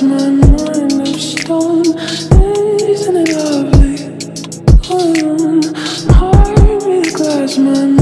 My mind of stone? Isn't it lovely? Glass, my